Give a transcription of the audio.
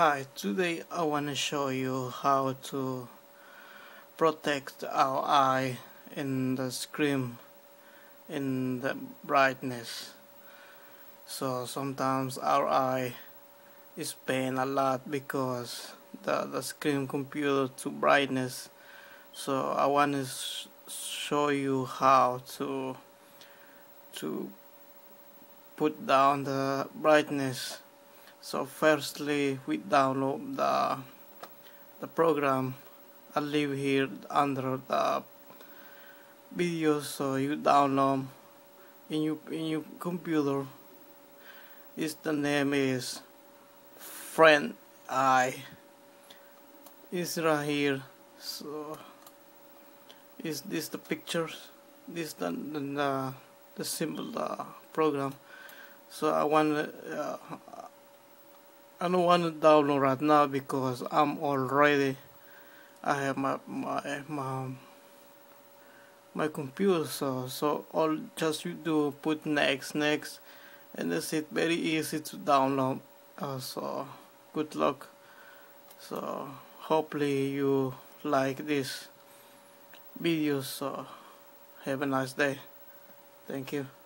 Hi, today I want to show you how to protect our eye in the screen in the brightness. So sometimes our eye is pain a lot because the, the screen computer too brightness. So I want to sh show you how to to put down the brightness so firstly we download the the program I leave here under the video. So you download in your in your computer. Is the name is friend I. Is right here. So is this the pictures? This the the, the simple uh, program. So I want uh, I don't want to download right now because I'm already I have my my my my computer so so all just you do put next next and that's it. Very easy to download uh, so good luck. So hopefully you like this video so have a nice day. Thank you